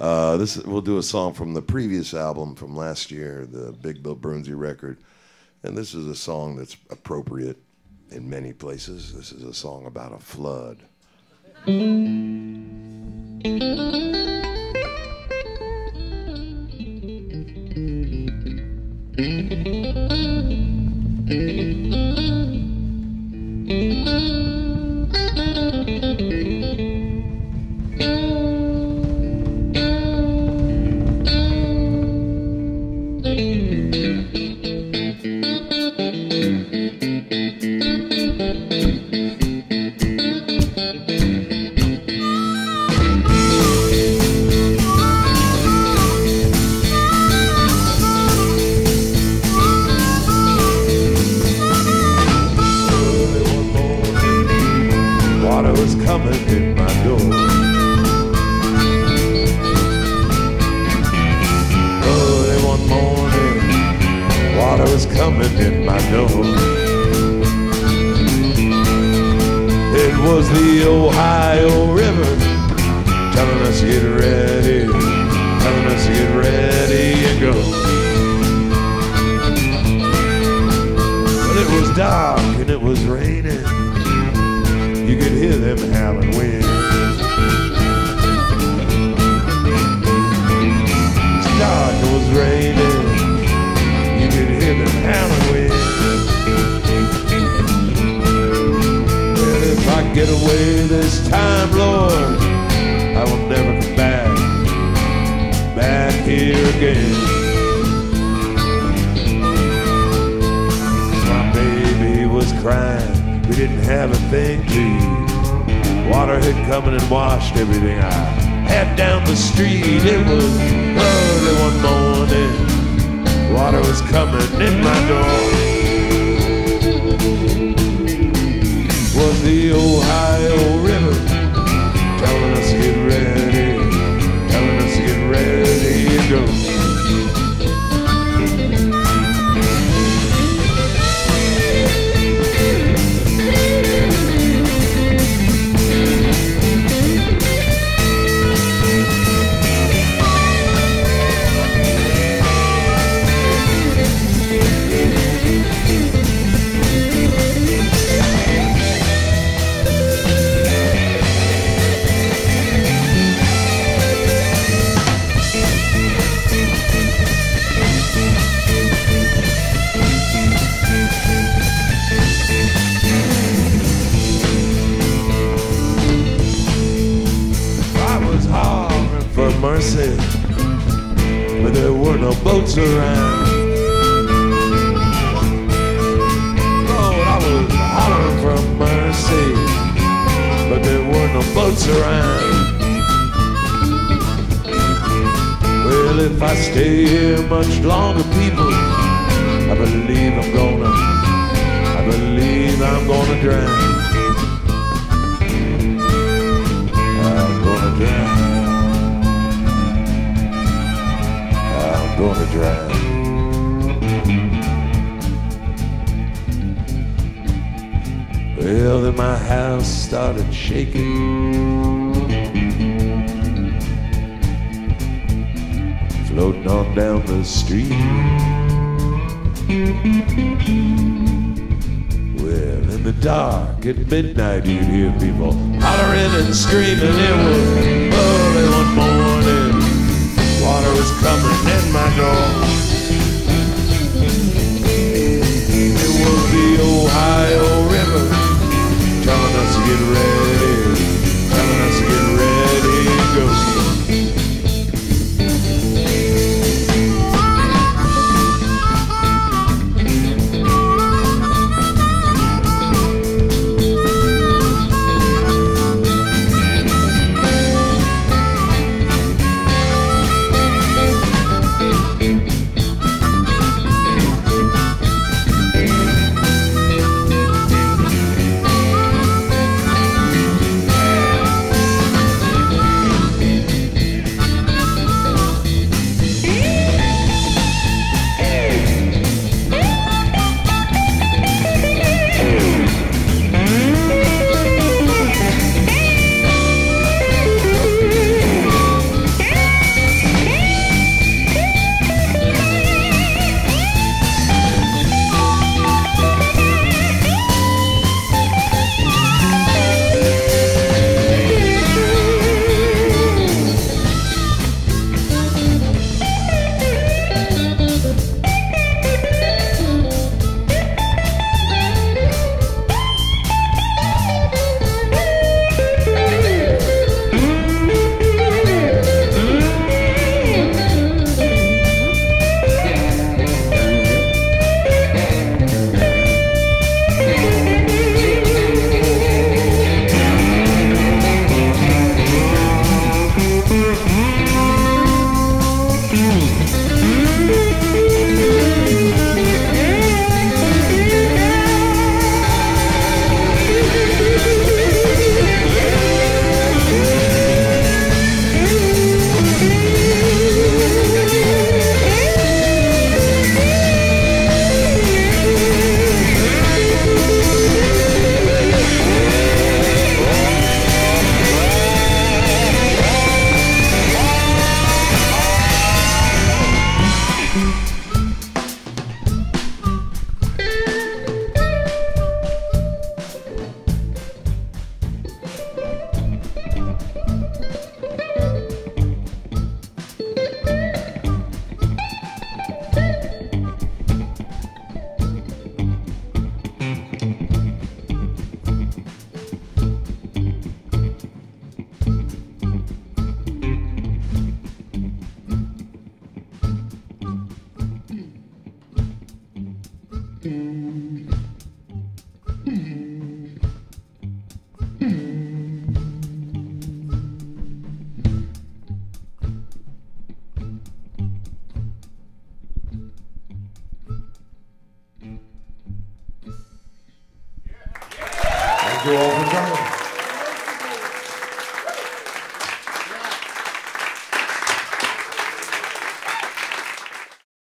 Uh, this we'll do a song from the previous album from last year, the Big Bill Broonzy record, and this is a song that's appropriate in many places. This is a song about a flood. was coming in my door. Early one morning, water was coming in my door. It was the Ohio River telling us to get ready, telling us to get ready and go. But it was dark and it was raining. Howling winds. It was raining. You could hear them howling winds. And if I get away this time, Lord, I will never come back, back here again. My baby was crying. We didn't have a thing. Water had come in and washed everything I had down the street. It was early one morning. Water was coming in my door. Mercy, but there were no boats around. Lord, I was hollering for mercy, but there were no boats around. Well, if I stay here much longer, people, I believe I'm gonna, I believe I'm gonna drown. Well, then my house started shaking. Floating on down the street. Well, in the dark at midnight, you'd hear people hollering and screaming. It was early one morning. Water was coming in my door. Thank you all for coming.